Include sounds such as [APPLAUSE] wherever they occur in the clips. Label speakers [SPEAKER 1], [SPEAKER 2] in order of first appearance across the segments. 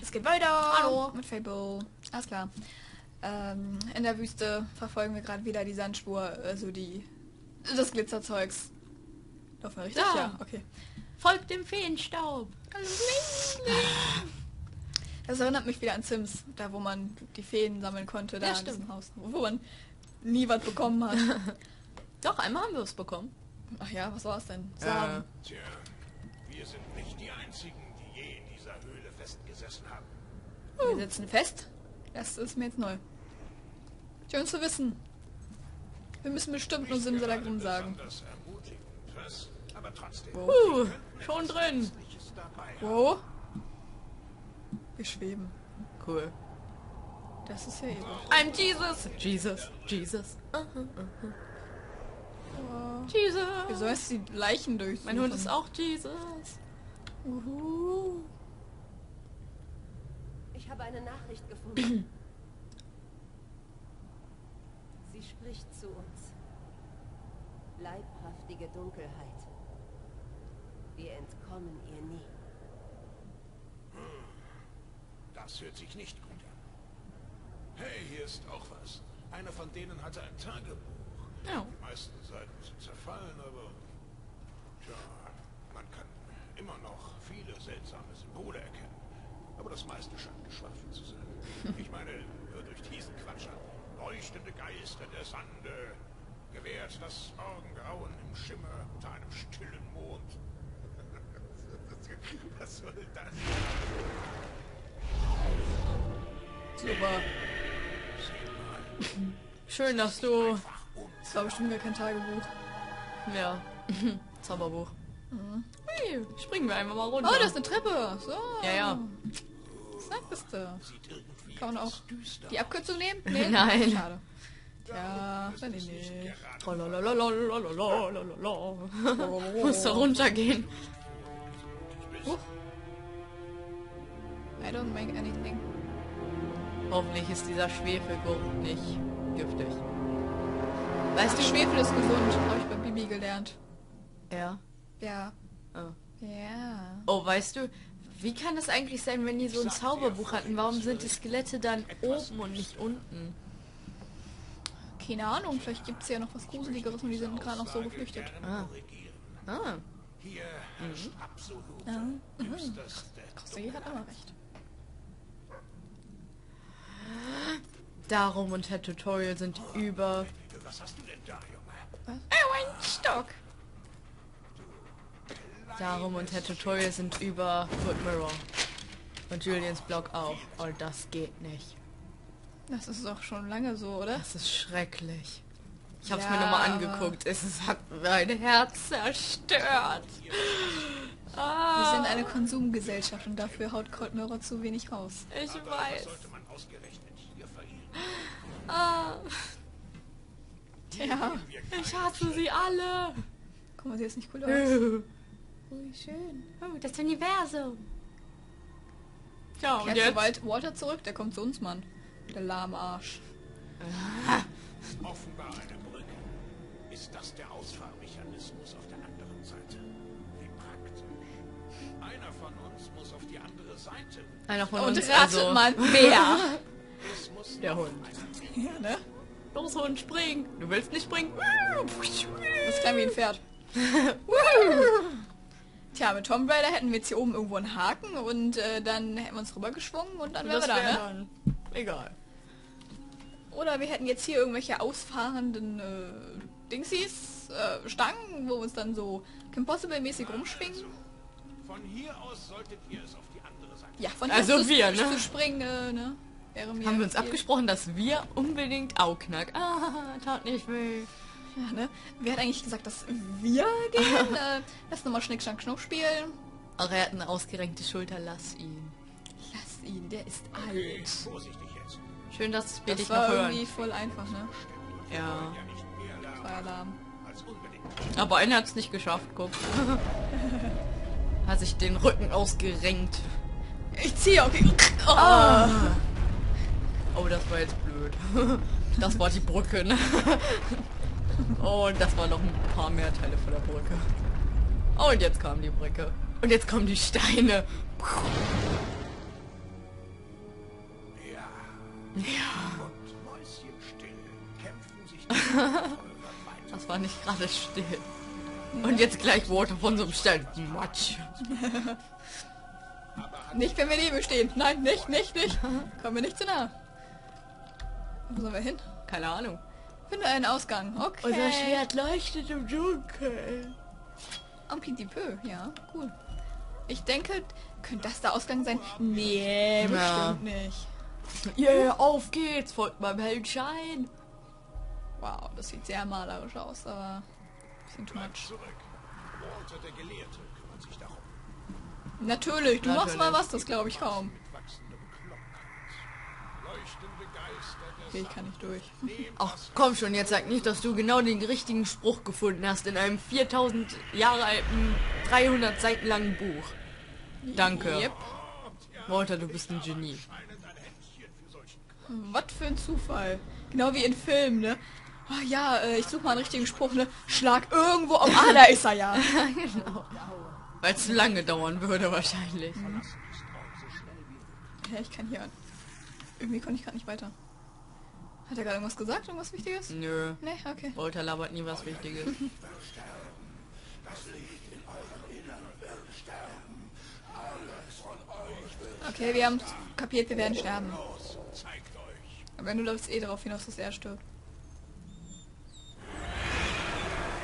[SPEAKER 1] Es geht weiter.
[SPEAKER 2] Hallo.
[SPEAKER 1] Mit Fable. Alles klar. Ähm, in der Wüste verfolgen wir gerade wieder die Sandspur, also die das Glitzerzeugs. Laufen wir richtig?
[SPEAKER 2] Da.
[SPEAKER 1] Ja, okay.
[SPEAKER 2] Folgt dem Feenstaub.
[SPEAKER 1] Das erinnert mich wieder an Sims, da wo man die Feen sammeln konnte, da
[SPEAKER 2] ja,
[SPEAKER 1] in Haus, wo man nie was bekommen hat. [LAUGHS]
[SPEAKER 2] Doch, einmal haben wir es bekommen.
[SPEAKER 1] Ach ja, was war es denn?
[SPEAKER 2] Äh,
[SPEAKER 1] Samen.
[SPEAKER 3] Äh. Wir
[SPEAKER 1] setzen fest. Das ist mir jetzt neu. Schön zu wissen. Wir müssen bestimmt uns nur Simsalagrim sagen.
[SPEAKER 2] Uh, schon drin.
[SPEAKER 1] Wow. Wir schweben.
[SPEAKER 2] Cool.
[SPEAKER 1] Das ist ja eben.
[SPEAKER 2] I'm Jesus! Jesus, Jesus. Uh -huh, uh -huh. Oh. Jesus!
[SPEAKER 1] Wieso heißt die Leichen durch?
[SPEAKER 2] Mein Hund ist auch Jesus.
[SPEAKER 1] Uhu.
[SPEAKER 4] Ich habe eine Nachricht gefunden. [CLEARS THROAT] Sie spricht zu uns. Leibhaftige Dunkelheit. Wir entkommen ihr nie.
[SPEAKER 3] Hm, das hört sich nicht gut an. Hey, hier ist auch was. Einer von denen hatte ein Tagebuch.
[SPEAKER 2] Oh.
[SPEAKER 3] Die meisten Seiten sind zerfallen, aber... Tja, man kann immer noch viele seltsame Symbole erkennen. Aber das meiste scheint Geschwafel zu sein. Ich meine, nur durch diesen Quatsch an leuchtende Geister der Sande gewährt das Morgengrauen im Schimmer unter einem stillen Mond. [LAUGHS] Was soll das?
[SPEAKER 1] Super.
[SPEAKER 2] Schön, dass du...
[SPEAKER 1] Das war bestimmt gar kein Tagebuch.
[SPEAKER 2] Ja, [LAUGHS] Zauberbuch. Mhm. Hey, springen wir einfach mal runter.
[SPEAKER 1] Oh, da ist eine Treppe. So.
[SPEAKER 2] Ja, ja.
[SPEAKER 1] Sagtest du. Kann man auch die Abkürzung nehmen? Nee? [LAUGHS]
[SPEAKER 2] Nein.
[SPEAKER 1] Schade. Ja, dann nee, nee.
[SPEAKER 2] Muss da runtergehen.
[SPEAKER 1] Huch. I don't make anything.
[SPEAKER 2] Hoffentlich ist dieser Schwefelgurt nicht giftig.
[SPEAKER 1] Weißt du, Schwefel ist gesund, habe ich bei Bibi gelernt.
[SPEAKER 2] Ja?
[SPEAKER 1] Ja.
[SPEAKER 2] Oh.
[SPEAKER 1] Ja.
[SPEAKER 2] Oh, weißt du, wie kann das eigentlich sein, wenn die so ein Zauberbuch hatten? Warum sind die Skelette dann oben und nicht unten?
[SPEAKER 1] Keine Ahnung, vielleicht gibt es ja noch was Gruseligeres und die sind gerade noch so geflüchtet.
[SPEAKER 2] Ah. Ah.
[SPEAKER 3] Hier mhm. absolute
[SPEAKER 1] ja.
[SPEAKER 3] mhm.
[SPEAKER 1] Kosei hat aber recht.
[SPEAKER 2] Darum und Herr Tutorial sind über...
[SPEAKER 3] Was hast du denn da, Junge? Was?
[SPEAKER 1] Oh, ein Stock!
[SPEAKER 2] darum und Herr Tutorial sind über Good Mirror. Und Julians Blog auch. Und das geht nicht.
[SPEAKER 1] Das ist doch schon lange so, oder?
[SPEAKER 2] Das ist schrecklich. Ich hab's
[SPEAKER 1] ja.
[SPEAKER 2] mir nochmal angeguckt. Es hat mein Herz zerstört. Ah.
[SPEAKER 1] Wir sind eine ah. Konsumgesellschaft und dafür haut Cold Mirror zu wenig raus.
[SPEAKER 2] Ich
[SPEAKER 3] Aber
[SPEAKER 2] weiß. Ah.
[SPEAKER 1] Ja.
[SPEAKER 2] Ich hasse sie alle.
[SPEAKER 1] Guck mal, sie ist nicht cool [LAUGHS] aus. Ui, schön.
[SPEAKER 2] Oh, das Universum. Ja, und
[SPEAKER 1] Kehrst
[SPEAKER 2] jetzt?
[SPEAKER 1] Sobald Walter zurück, der kommt zu uns, Mann. Der lahme Arsch.
[SPEAKER 3] Offenbar eine Brücke. Ist das der Ausfahrmechanismus auf der anderen Seite? Wie praktisch. Einer von uns muss auf die andere Seite.
[SPEAKER 2] Einer von
[SPEAKER 1] und
[SPEAKER 2] uns,
[SPEAKER 1] ratet
[SPEAKER 2] also.
[SPEAKER 1] mal, [LAUGHS] wer?
[SPEAKER 2] der Hund.
[SPEAKER 1] Ja, ne?
[SPEAKER 2] Los, Hund, spring! Du willst nicht springen?
[SPEAKER 1] Das ist klein wie ein Pferd. [LAUGHS] Tja, mit Tomb Raider hätten wir jetzt hier oben irgendwo einen Haken und äh, dann hätten wir uns rübergeschwungen und dann wären wir da, ne?
[SPEAKER 2] dann egal.
[SPEAKER 1] Oder wir hätten jetzt hier irgendwelche ausfahrenden äh, Dingsies, äh, Stangen, wo wir uns dann so Kim Possible-mäßig rumschwingen.
[SPEAKER 3] Also, von hier aus solltet ihr es auf die andere Seite.
[SPEAKER 1] Ja, von hier
[SPEAKER 2] also
[SPEAKER 1] aus
[SPEAKER 2] wir, ne?
[SPEAKER 1] zu springen, äh, ne?
[SPEAKER 2] Haben wir uns abgesprochen, dass wir unbedingt Auknack. Ah, [LAUGHS] tat nicht weh.
[SPEAKER 1] Ja, ne? Wer hat eigentlich gesagt, dass wir gehen? [LAUGHS] äh, lass nochmal Schnick, Schnack, Schnuck spielen.
[SPEAKER 2] Ach, er hat eine ausgerenkte Schulter, lass ihn.
[SPEAKER 1] Lass ihn, der ist
[SPEAKER 3] okay,
[SPEAKER 1] alt.
[SPEAKER 3] Vorsichtig jetzt.
[SPEAKER 2] Schön, dass wir
[SPEAKER 1] das
[SPEAKER 2] dich
[SPEAKER 1] war
[SPEAKER 2] noch hören.
[SPEAKER 1] irgendwie voll einfach, ne?
[SPEAKER 2] Ja.
[SPEAKER 1] Feueralarm.
[SPEAKER 2] Aber einer hat es nicht geschafft, guck. hat sich den Rücken ausgerenkt.
[SPEAKER 1] Ich ziehe, okay. Oh.
[SPEAKER 2] Ah. oh, das war jetzt blöd. Das war die Brücke, ne? Und das waren noch ein paar mehr Teile von der Brücke. Und jetzt kam die Brücke. Und jetzt kommen die Steine.
[SPEAKER 3] Ja. Ja. [LAUGHS]
[SPEAKER 2] Das war nicht gerade still. Und jetzt gleich Worte von so einem Stein. Matsch.
[SPEAKER 1] nicht, wenn wir neben stehen. Nein, nicht, nicht, nicht. Kommen wir nicht zu nah. Wo sollen wir hin?
[SPEAKER 2] Keine Ahnung.
[SPEAKER 1] Finde einen Ausgang. Okay.
[SPEAKER 2] leuchtet im Dunkeln.
[SPEAKER 1] Un petit peu, ja, cool. Ich denke, könnte das der Ausgang sein? Nee, bestimmt
[SPEAKER 2] Ja.
[SPEAKER 1] nicht.
[SPEAKER 2] Yeah, auf geht's, folgt meinem hellen Schein.
[SPEAKER 1] Wow, das sieht sehr malerisch aus, aber bisschen too much.
[SPEAKER 3] Zurück. Walter der Gelehrte kümmert sich darum.
[SPEAKER 1] Natürlich, du machst mal
[SPEAKER 2] Natürlich.
[SPEAKER 1] was, das glaube ich kaum.
[SPEAKER 3] Mit wachsendem Kloppheit. Leuchtende Geister des
[SPEAKER 1] Okay, ich kann nicht durch.
[SPEAKER 2] Ach komm schon, jetzt sag nicht, dass du genau den richtigen Spruch gefunden hast in einem 4000 Jahre alten, 300 Seiten langen Buch. Danke.
[SPEAKER 1] Yep.
[SPEAKER 2] Walter, du bist ein Genie.
[SPEAKER 1] Was für ein Zufall. Genau wie in Filmen, ne? Ah ja, äh, ich suche mal einen richtigen Spruch, ne? Schlag irgendwo um. Ah, [LAUGHS] da ist er ja. [LAUGHS]
[SPEAKER 2] Weil es lange dauern würde wahrscheinlich.
[SPEAKER 1] Ja, ich kann hier. Irgendwie konnte ich gerade nicht weiter. Hat er gerade irgendwas gesagt? Irgendwas Wichtiges?
[SPEAKER 2] Nö.
[SPEAKER 1] Nee, okay.
[SPEAKER 2] Walter labert nie was Wichtiges. [LAUGHS]
[SPEAKER 1] Okay, wir haben kapiert, wir werden sterben. Aber wenn du läufst eh darauf hinaus, dass er stirbt.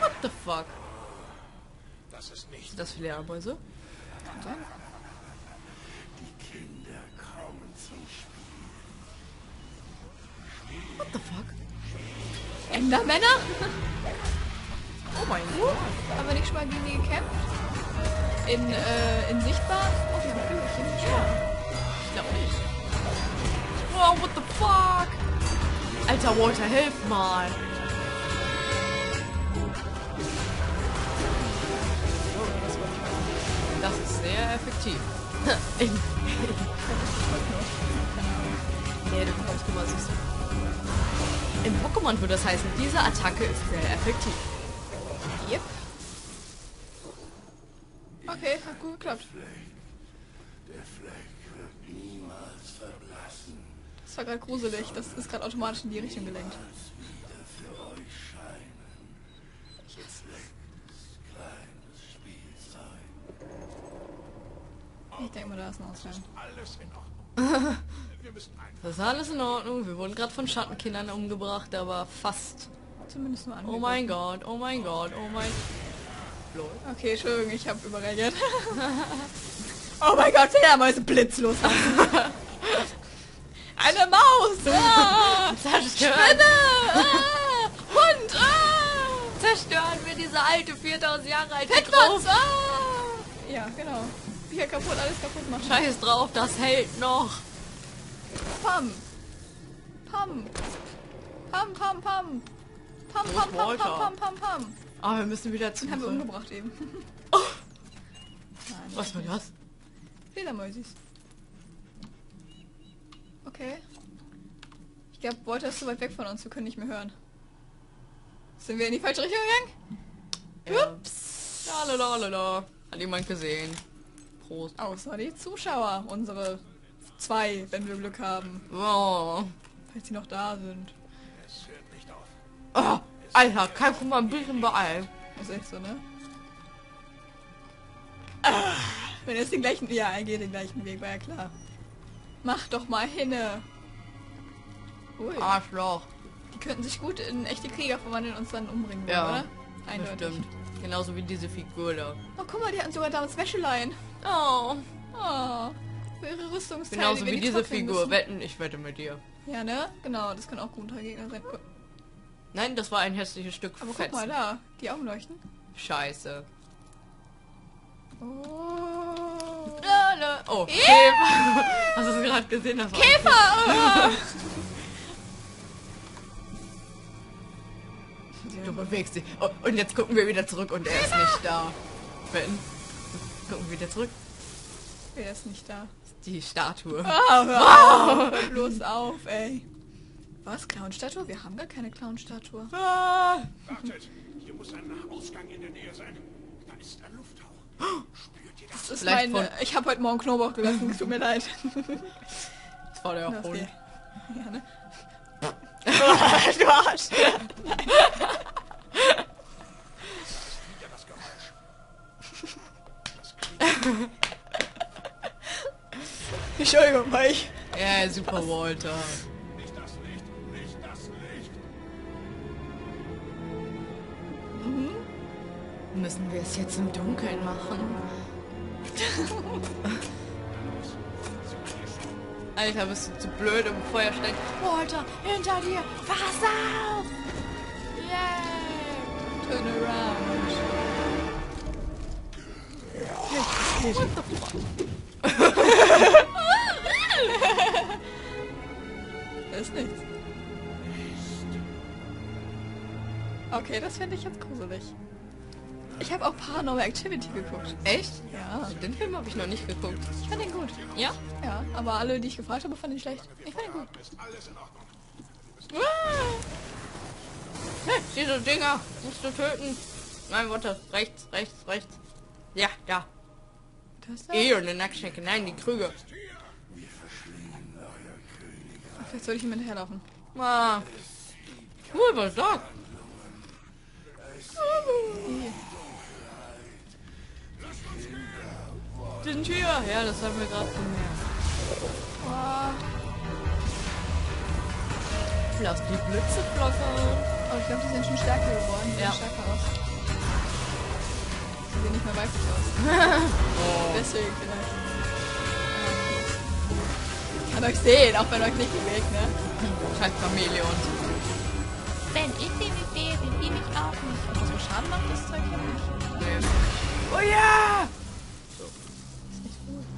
[SPEAKER 2] What the fuck?
[SPEAKER 3] Das ist nicht
[SPEAKER 2] das Fledermäuse?
[SPEAKER 1] Kann sein.
[SPEAKER 2] What the fuck?
[SPEAKER 1] Endermänner?
[SPEAKER 2] Oh mein Gott.
[SPEAKER 1] Haben wir nicht schon mal gegen die gekämpft? In, äh, in sichtbar? Oh, wir haben Kügelchen. Ja.
[SPEAKER 2] Ich glaube nicht. Wow, what the fuck? Alter Walter, hilf mal. Das ist sehr effektiv. Nee, du kommst du mal süß. In Pokémon würde das heißen, diese Attacke ist sehr effektiv.
[SPEAKER 1] Yep. Okay, hat gut geklappt.
[SPEAKER 5] Der Fleck wird niemals verblassen,
[SPEAKER 1] Das war gerade gruselig. Das ist gerade automatisch in die Richtung gelenkt. Ich denke mal, da ist ein Ausgang.
[SPEAKER 3] alles in Ordnung. Wir müssen einfach
[SPEAKER 2] Das ist alles in Ordnung. Wir wurden gerade von Schattenkindern umgebracht, aber fast.
[SPEAKER 1] Zumindest nur an.
[SPEAKER 2] Oh mein Gott, oh mein Gott, oh mein... Lol.
[SPEAKER 1] Okay, Entschuldigung, ich habe überreagiert. [LAUGHS] oh mein Gott, Fledermäuse blitzlos. [LAUGHS] Eine Maus! Ah,
[SPEAKER 2] Zerstören,
[SPEAKER 1] Spinne! Ah, Hund! Ah,
[SPEAKER 2] zerstören wir diese alte 4000 Jahre alte! Gruft.
[SPEAKER 1] Ah. Ja, genau. Bücher kaputt, alles kaputt machen.
[SPEAKER 2] Scheiß drauf, das hält noch.
[SPEAKER 1] Pam! Pam! Pam, pam, pam! Pam, pam, pam, pam, pam, pam, pam!
[SPEAKER 2] Aber wir müssen wieder zu.
[SPEAKER 1] Den haben wir umgebracht eben. Nein,
[SPEAKER 2] Was war das?
[SPEAKER 1] Fledermäusis. Okay. Ich glaube, Walter ist zu weit weg von uns, wir können nicht mehr hören. Sind wir in die falsche Richtung gegangen? Ups.
[SPEAKER 2] Ja, la, la, la. Hat jemand gesehen. Prost.
[SPEAKER 1] Außer die Zuschauer, unsere zwei, wenn wir Glück haben.
[SPEAKER 2] Oh.
[SPEAKER 1] Falls sie noch da sind.
[SPEAKER 3] Es hört nicht auf.
[SPEAKER 2] oh. Alter, kann ich mal ein bisschen beeilen.
[SPEAKER 1] Ist echt so, ne? Ah, wenn er jetzt den gleichen... Ja, er geht den gleichen Weg, war ja klar. Mach doch mal hinne. Ui.
[SPEAKER 2] Arschloch.
[SPEAKER 1] Die könnten sich gut in echte Krieger verwandeln und uns dann umbringen,
[SPEAKER 2] Ja,
[SPEAKER 1] oder? Eindeutig.
[SPEAKER 2] Bestimmt. Genauso wie diese Figur da.
[SPEAKER 1] Oh, guck mal, die hatten sogar damals Wäscheleien.
[SPEAKER 2] Oh.
[SPEAKER 1] Oh, für ihre Rüstungsteile.
[SPEAKER 2] Genauso wie
[SPEAKER 1] die
[SPEAKER 2] diese Figur.
[SPEAKER 1] müssen.
[SPEAKER 2] Wetten, ich wette mit dir.
[SPEAKER 1] Ja, ne? Genau, das können auch gute Gegner sein. Oh,
[SPEAKER 2] Nein, das war ein hässliches Stück
[SPEAKER 1] Aber guck
[SPEAKER 2] Fett.
[SPEAKER 1] mal da, die Augen leuchten.
[SPEAKER 2] Scheiße.
[SPEAKER 1] Oh.
[SPEAKER 2] Oh,
[SPEAKER 1] Ja.
[SPEAKER 2] Käfer. [LAUGHS] Hast du es gerade gesehen? Das
[SPEAKER 1] Käfer! [LAUGHS]
[SPEAKER 2] Du bewegst dich. Oh, und jetzt gucken wir wieder zurück und er ist nicht da. Wetten. Gucken wir wieder zurück.
[SPEAKER 1] Wer ist nicht da?
[SPEAKER 2] Die Statue. [LAUGHS]
[SPEAKER 1] Ah, hör auf! Bloß auf, ey. Was? Clownstatue? Wir haben gar keine Clownstatue.
[SPEAKER 2] Ah.
[SPEAKER 3] Wartet, hier muss ein Ausgang in der Nähe sein. Da ist ein Lufthauch. Spürt ihr das?
[SPEAKER 1] Das ist
[SPEAKER 2] Vielleicht
[SPEAKER 1] mein,
[SPEAKER 2] von-
[SPEAKER 1] ich habe heute Morgen Knoblauch gegessen, es tut mir leid.
[SPEAKER 2] Das war der Hund.
[SPEAKER 1] geht. Ja, ne? [LAUGHS] du Arsch!
[SPEAKER 3] Wieder das Geräusch. Das klingt
[SPEAKER 1] Entschuldigung, weil ich...
[SPEAKER 2] Ja, super, Walter.
[SPEAKER 3] nicht das Licht, nicht das Licht.
[SPEAKER 2] Müssen wir es jetzt im Dunkeln machen? Alter, bist du zu blöd im Feuer stecken. Walter, hinter dir! Pass auf! Yay!
[SPEAKER 1] Turn around. Das ist nichts. Okay, das finde ich jetzt gruselig. Ich habe auch Paranormal Activity geguckt.
[SPEAKER 2] Echt?
[SPEAKER 1] Ja,
[SPEAKER 2] Den Film habe ich noch nicht geguckt.
[SPEAKER 1] ich fand den gut.
[SPEAKER 2] Ja?
[SPEAKER 1] Ja, aber alle, die ich gefragt habe, fanden ihn schlecht. Ich fand ihn gut.
[SPEAKER 3] Ordnung.
[SPEAKER 2] Hey, diese Dinger musst du töten. Nein, warte. Rechts, rechts, rechts. Ja, da.
[SPEAKER 1] Das da?
[SPEAKER 2] Eh, und eine Nacktschnecke. Nein, die Krüge.
[SPEAKER 1] Vielleicht soll ich ihm hinterherlaufen.
[SPEAKER 2] Ah. Cool, was ist das? Den Tür. Ja, das haben wir gerade gemerkt.
[SPEAKER 1] Oh,
[SPEAKER 2] Lass die Blitze flackern.
[SPEAKER 1] aber ich glaube, die sind schon stärker geworden. Die
[SPEAKER 2] Ja.
[SPEAKER 1] sehen stärker aus. Die sehen nicht mehr weiblich aus. [LAUGHS] Deswegen vielleicht. Ich kann euch sehen, auch wenn euch nicht bewegt, ne?
[SPEAKER 2] Scheiß Chamäleon.
[SPEAKER 1] Wenn ich sie nicht sehe, sehen die mich auch nicht. Und für Schaden macht das Zeug hier nicht?
[SPEAKER 2] Nee. Oh ja!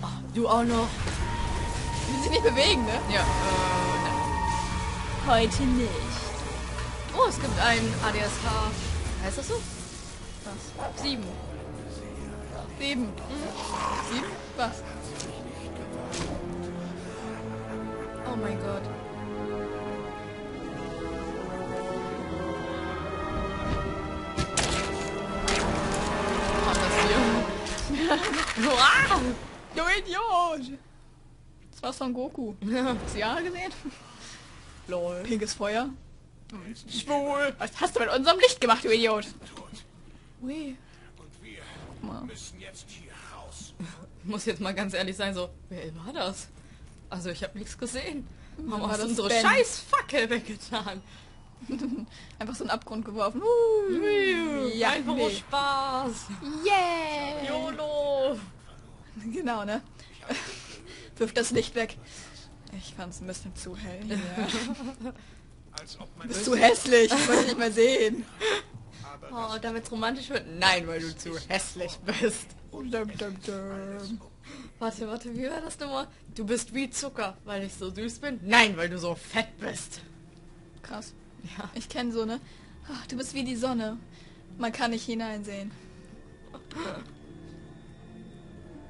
[SPEAKER 2] Oh, du auch noch.
[SPEAKER 1] Die sich nicht bewegen, ne?
[SPEAKER 2] Ja, äh, nein.
[SPEAKER 1] Heute nicht.
[SPEAKER 2] Oh, es gibt ein ADSH. Heißt das so?
[SPEAKER 1] Was?
[SPEAKER 2] Sieben.
[SPEAKER 1] Sieben. Sieben? Was?
[SPEAKER 2] Oh mein Gott. Was ist hier?
[SPEAKER 1] Du Idiot! Das war Son Goku. Hast du Jahre gesehen?
[SPEAKER 2] Lol.
[SPEAKER 1] Pinkes Feuer. Schwul. Was hast du mit unserem Licht gemacht, du Idiot? Ui.
[SPEAKER 3] Und wir
[SPEAKER 1] Guck mal.
[SPEAKER 3] müssen jetzt hier raus.
[SPEAKER 2] Ich [LAUGHS] muss jetzt mal ganz ehrlich sein, so, wer war das? Also ich habe nichts gesehen. Warum
[SPEAKER 1] war
[SPEAKER 2] hast du unsere
[SPEAKER 1] Ben?
[SPEAKER 2] scheiß Fackel weggetan? [LAUGHS]
[SPEAKER 1] Einfach so einen Abgrund geworfen. Uh, ja,
[SPEAKER 2] Einfach
[SPEAKER 1] nee.
[SPEAKER 2] Spaß.
[SPEAKER 1] Yeah!
[SPEAKER 2] YOLO. [LAUGHS]
[SPEAKER 1] Genau, ne? [LAUGHS] Wirf das Licht weg. Ich fand's ein bisschen zu hell
[SPEAKER 3] ob man
[SPEAKER 1] Bist zu hässlich. Ich wollte nicht mehr sehen.
[SPEAKER 2] Oh, damit es romantisch wird? Nein, weil du zu hässlich bist.
[SPEAKER 1] Dum, dum, dum.
[SPEAKER 2] Warte, warte, wie war das nochmal? Du bist wie Zucker, weil ich so süß bin? Nein, weil du so fett bist.
[SPEAKER 1] Krass.
[SPEAKER 2] Ja.
[SPEAKER 1] Ich kenne so, ne? Ach, du bist wie die Sonne. Man kann nicht hineinsehen.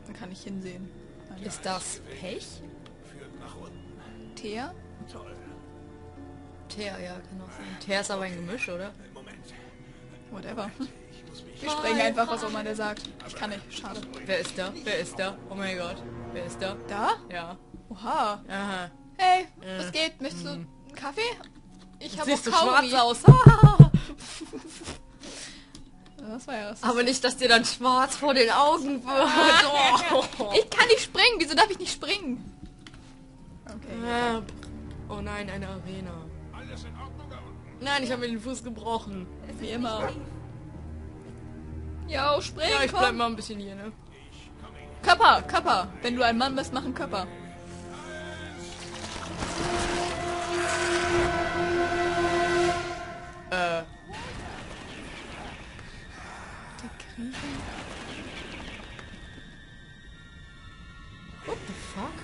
[SPEAKER 1] Man kann nicht hinsehen. Nein.
[SPEAKER 2] Ist das Pech?
[SPEAKER 3] führt nach unten.
[SPEAKER 1] Thea?
[SPEAKER 3] Toll.
[SPEAKER 2] Teer, ja, kann auch sein. Teer ist aber ein Gemisch, oder?
[SPEAKER 3] Moment.
[SPEAKER 1] Whatever.
[SPEAKER 3] Ich
[SPEAKER 1] Wir sprechen einfach, was auch immer der sagt. Ich kann nicht. Schade.
[SPEAKER 2] Wer ist da? Wer ist da? Oh mein Gott. Wer ist da?
[SPEAKER 1] Da?
[SPEAKER 2] Ja.
[SPEAKER 1] Oha.
[SPEAKER 2] Aha.
[SPEAKER 1] Hey,
[SPEAKER 2] Äh.
[SPEAKER 1] was geht? Möchtest du einen Kaffee? Ich habe
[SPEAKER 2] Siehst du
[SPEAKER 1] auch
[SPEAKER 2] schwarz
[SPEAKER 1] Kaugummi.
[SPEAKER 2] aus? [LAUGHS]
[SPEAKER 1] Das war ja was.
[SPEAKER 2] aber nicht, dass dir dann schwarz vor den Augen wird. Oh.
[SPEAKER 1] Ich kann nicht springen. Wieso darf ich nicht springen? Okay.
[SPEAKER 2] Äh, Oh nein, eine Arena.
[SPEAKER 3] Alles in Ordnung da unten.
[SPEAKER 2] Nein, ich habe mir den Fuß gebrochen.
[SPEAKER 1] Wie immer. Jo, spring,
[SPEAKER 2] Ja, ich
[SPEAKER 1] komm.
[SPEAKER 2] bleib mal ein bisschen hier, ne?
[SPEAKER 1] Körper, Körper. Wenn du ein Mann bist, mach einen Körper.
[SPEAKER 2] Äh, what the fuck?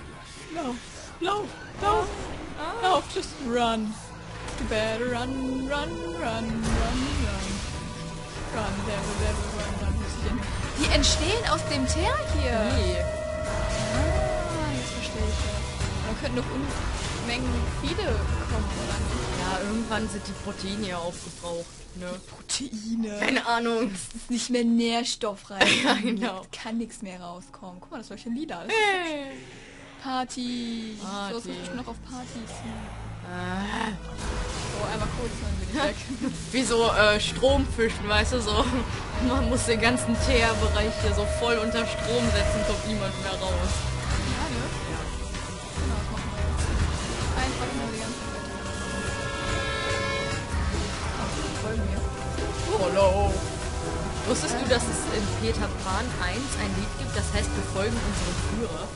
[SPEAKER 1] Lauf, lauf, lauf. Lauf, just run. You better run, run, run, run, run. Run, devil, devil, Die entstehen aus dem Teer hier.
[SPEAKER 2] Nee.
[SPEAKER 1] Ah, jetzt verstehe ich das. Da könnten noch Unmengen viele kommen, oder nicht?
[SPEAKER 2] Ja, irgendwann sind die Proteine ja aufgebraucht, ne?
[SPEAKER 1] Proteine.
[SPEAKER 2] Keine Ahnung.
[SPEAKER 1] Das ist nicht mehr nährstoffreich. [LAUGHS]
[SPEAKER 2] Ja, genau.
[SPEAKER 1] Kann nichts mehr rauskommen. Guck mal, das lila. Das
[SPEAKER 2] Hey.
[SPEAKER 1] Party. So
[SPEAKER 2] Party.
[SPEAKER 1] ist bestimmt noch auf Partys.
[SPEAKER 2] Äh,
[SPEAKER 1] So, einmal kurz, dann bin ich weg.
[SPEAKER 2] wie so äh, Stromfischen, weißt du, so. Man muss den ganzen Teerbereich hier so voll unter Strom setzen, kommt niemand mehr raus.
[SPEAKER 1] Ja, ne? Ja. Genau, das machen wir jetzt. Einfach nur die ganze Zeit. Ach, die folgen mir.
[SPEAKER 2] Follow. Wusstest du, dass es in Peter Pan 1 ein Lied gibt, das heißt, wir folgen unserem Führer?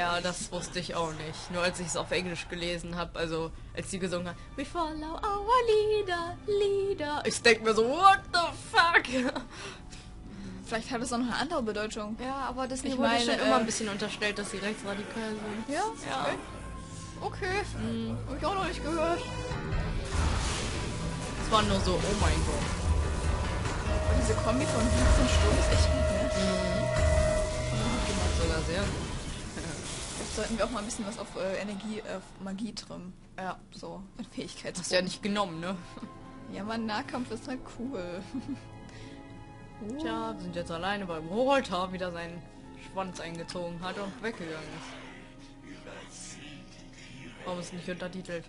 [SPEAKER 2] Ja, das wusste ich auch nicht. Nur als ich es auf Englisch gelesen habe, also als die gesungen hat, We follow our leader, leader. Ich denke mir so, what the fuck? [LAUGHS]
[SPEAKER 1] Vielleicht hat es auch noch eine andere Bedeutung.
[SPEAKER 2] Ja, aber das
[SPEAKER 1] Ich
[SPEAKER 2] wurde
[SPEAKER 1] meine,
[SPEAKER 2] schon immer
[SPEAKER 1] äh,
[SPEAKER 2] ein bisschen unterstellt, dass sie rechtsradikal sind.
[SPEAKER 1] Ja?
[SPEAKER 2] Ja.
[SPEAKER 1] Okay. Okay. Hab ich auch noch nicht gehört.
[SPEAKER 2] Es war nur so, oh mein Gott.
[SPEAKER 1] Diese Kombi von 15 Stunden ist echt gut, ne?
[SPEAKER 2] Sogar sehr gut.
[SPEAKER 1] Jetzt sollten wir auch mal ein bisschen was auf äh, Energie, auf Magie trimmen.
[SPEAKER 2] Ja.
[SPEAKER 1] So, in Fähigkeit.
[SPEAKER 2] Hast du ja nicht genommen, ne? [LAUGHS]
[SPEAKER 1] Ja, mein Nahkampf ist halt cool. [LAUGHS]
[SPEAKER 2] Tja, wir sind jetzt alleine, weil Walter wieder seinen Schwanz eingezogen hat und weggegangen ist. Warum ist es nicht untertitelt?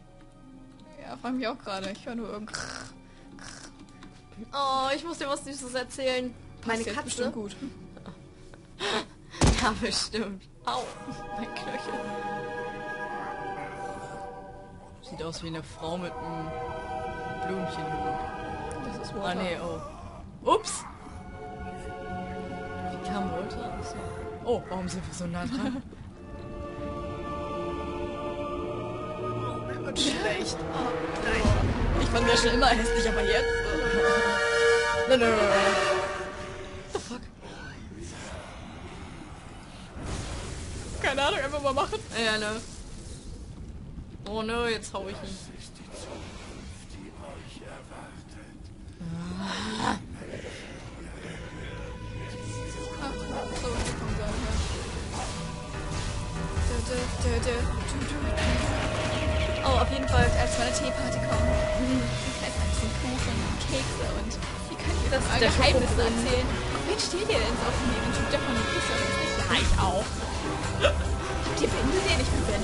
[SPEAKER 1] Ja, frag mich auch gerade. Ich höre nur irgend. [LAUGHS]
[SPEAKER 2] Oh, ich muss dir was Süßes erzählen. Meine Katze.
[SPEAKER 1] bestimmt gut.
[SPEAKER 2] Ja, bestimmt. Au, mein Knöchel. Sieht aus wie eine Frau mit einem Blümchenhut.
[SPEAKER 1] Das ist
[SPEAKER 2] Ah,
[SPEAKER 1] Water.
[SPEAKER 2] nee, oh. Ups. Wie kam? Achso. Oh, warum sind wir so nah dran? [LAUGHS]
[SPEAKER 1] Mir wird schlecht. Oh, nein. Ich fand mir schon immer hässlich, aber jetzt.
[SPEAKER 2] Nein, nein, nein, nein. The fuck?
[SPEAKER 1] Keine Ahnung, einfach mal machen.
[SPEAKER 2] Ja, ne. Oh ne, jetzt hau ich ihn.
[SPEAKER 5] die die.
[SPEAKER 1] Ach, so, kommen. Oh, auf jeden Fall, als meine Teeparty. Da ist ein bisschen Kuchen und Kekse und wie könnt ihr das Geheimnisse
[SPEAKER 2] Schokobrunnen.
[SPEAKER 1] erzählen? Wen steht ihr denn so auf mir? Den Typ, der von den Küsse ist nicht? Ja, ich auch. Habt ihr Ben gesehen? Ich bin Ben.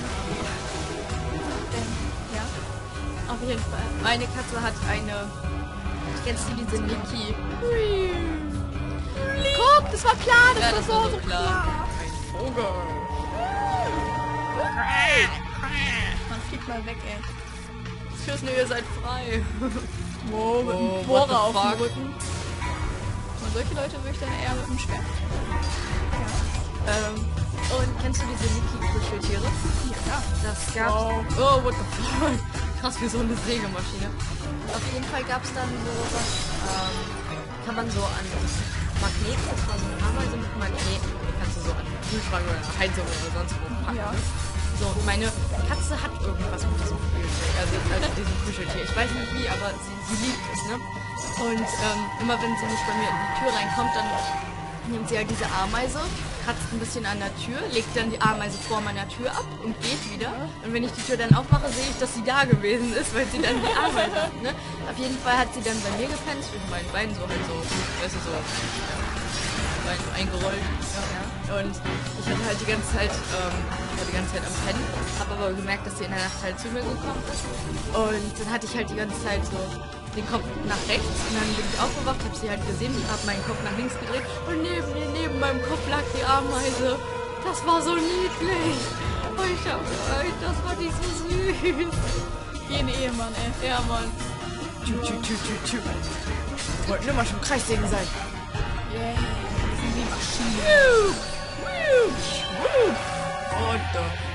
[SPEAKER 1] Ben, ja?
[SPEAKER 2] Auf jeden Fall. Meine Katze hat eine. Kennst du diese Niki?
[SPEAKER 1] Guck, das war klar, das
[SPEAKER 2] Ja,
[SPEAKER 1] war
[SPEAKER 2] das
[SPEAKER 1] so,
[SPEAKER 2] war so
[SPEAKER 1] so
[SPEAKER 2] klar.
[SPEAKER 1] klar.
[SPEAKER 2] Ein Vogel.
[SPEAKER 1] Man fliegt mal weg, ey.
[SPEAKER 2] Ne, ihr seid frei. [LAUGHS]
[SPEAKER 1] Wow, mit
[SPEAKER 2] Oh,
[SPEAKER 1] einem
[SPEAKER 2] what
[SPEAKER 1] Bohrer auf dem? Rücken. Und solche Leute würde ich dann eher mit dem Schwert.
[SPEAKER 2] Ähm, und kennst du diese Niki-Kuscheltiere?
[SPEAKER 1] Ja, klar.
[SPEAKER 2] Das gab's.
[SPEAKER 1] Wow.
[SPEAKER 2] Oh, what the fuck? Krass wie so eine Sägemaschine.
[SPEAKER 4] Auf jeden Fall gab es dann so was,
[SPEAKER 2] Ähm, kann man so an Magnet, das war so eine Ameise mit Magnet, die kannst du so an Kühlschrank oder Heizung oder sonst wo packen.
[SPEAKER 1] Ja.
[SPEAKER 2] So, und meine Katze hat irgendwas mit diesem Kuscheltier, also, also diesem Kuscheltier. Ich weiß nicht wie, aber sie, sie liebt es, ne? Und ähm, immer wenn sie nicht bei mir in die Tür reinkommt, dann nimmt sie halt diese Ameise, kratzt ein bisschen an der Tür, legt dann die Ameise vor meiner Tür ab und geht wieder. Und wenn ich die Tür dann aufmache, sehe ich, dass sie da gewesen ist, weil sie dann die Ameise hat, ne? Auf jeden Fall hat sie dann bei mir gepennt, zwischen meinen Beinen so halt so, weißt du, so eingerollt. Ja. Und ich hatte halt die ganze Zeit, ähm, war die ganze Zeit am Pennen, habe aber gemerkt, dass sie in der Nacht halt zu mir gekommen ist. Und dann hatte ich halt die ganze Zeit so den Kopf nach rechts und dann bin ich aufgewacht, sie halt gesehen, habe meinen Kopf nach links gedreht und neben mir, neben meinem Kopf lag die Ameise. Das war so niedlich. Und ich hab, das war nicht so süß.
[SPEAKER 1] Ein Ehemann, ey.
[SPEAKER 2] Ja, Mann. Tü, tü, tü, tü, tü. Wollten immer schon Kreissägen sein.
[SPEAKER 1] Yeah. Das sind Maschinen.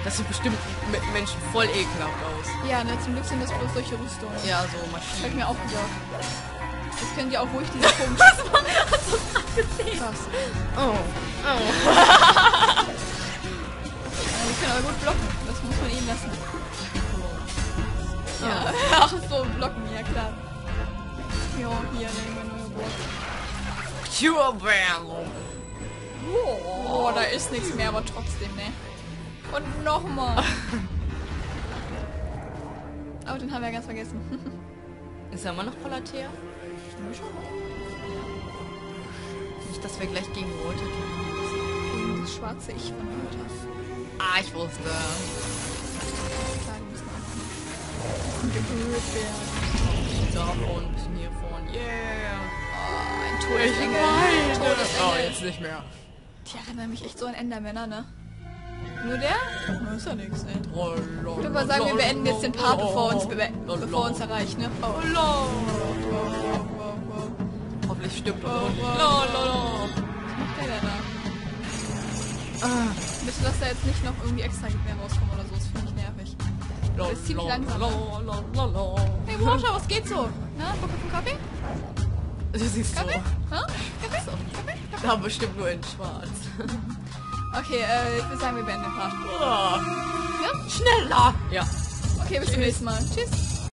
[SPEAKER 2] Das sieht bestimmt mit Menschen voll ekelhaft aus.
[SPEAKER 1] Ja, ne, zum Glück sind das bloß solche Rüstungen.
[SPEAKER 2] Ja, so
[SPEAKER 1] Das hab
[SPEAKER 2] Maschinen.
[SPEAKER 1] ich mir auch gedacht. Das können die auch ruhig diese Punkt. [LAUGHS] Krass.
[SPEAKER 2] Oh, oh.
[SPEAKER 1] Ja, die können aber gut blocken. Das muss man ihnen lassen. Ja, [LAUGHS] ach so, blocken, ja klar. Ja, hier, nehmen wir neue Burg.
[SPEAKER 2] Bam.
[SPEAKER 1] Oh, da ist nichts mehr, aber trotzdem, ne? Und nochmal. [LAUGHS] Aber den haben wir ja ganz vergessen.
[SPEAKER 2] Ist er immer noch voller Teer? Nicht, dass wir gleich gegen Walter kämpfen müssen.
[SPEAKER 1] das schwarze Ich von Mutter.
[SPEAKER 2] Ah, ich wusste.
[SPEAKER 1] Gebrüht werden.
[SPEAKER 2] Ein bisschen hiervon. Yeah.
[SPEAKER 1] Oh, ein
[SPEAKER 2] Ich
[SPEAKER 1] Todesengel.
[SPEAKER 2] Oh, jetzt nicht mehr.
[SPEAKER 1] Die erinnern mich echt so an Endermänner, ne? Nur der? Na, ist ja nix, ey.
[SPEAKER 2] Ich
[SPEAKER 1] würde mal sagen, wir beenden jetzt den Part, bevor uns, bevor uns erreicht, ne? Oh. Wow.
[SPEAKER 2] Hoffentlich stirbt
[SPEAKER 1] Wow,
[SPEAKER 2] er nicht.
[SPEAKER 1] wow.
[SPEAKER 2] La, la.
[SPEAKER 1] Was macht der denn da?
[SPEAKER 2] Ah,
[SPEAKER 1] Bitte, dass da jetzt nicht noch irgendwie extra Gegner rauskommen oder so, das finde ich nervig.
[SPEAKER 2] la,
[SPEAKER 1] Das ist ziemlich
[SPEAKER 2] la,
[SPEAKER 1] langsam,
[SPEAKER 2] la, la, la, la.
[SPEAKER 1] Hey, Water, was geht so? Na, Bock auf einen Kaffee?
[SPEAKER 2] Du siehst so.
[SPEAKER 1] Kaffee? Ha? Kaffee?
[SPEAKER 2] So. Da bestimmt nur in schwarz. [LAUGHS]
[SPEAKER 1] Okay, äh, ich würde sagen, wir beenden den Part.
[SPEAKER 2] Ah,
[SPEAKER 1] Ja?
[SPEAKER 2] Schneller! Ja.
[SPEAKER 1] Okay, bis zum nächsten Mal. Tschüss.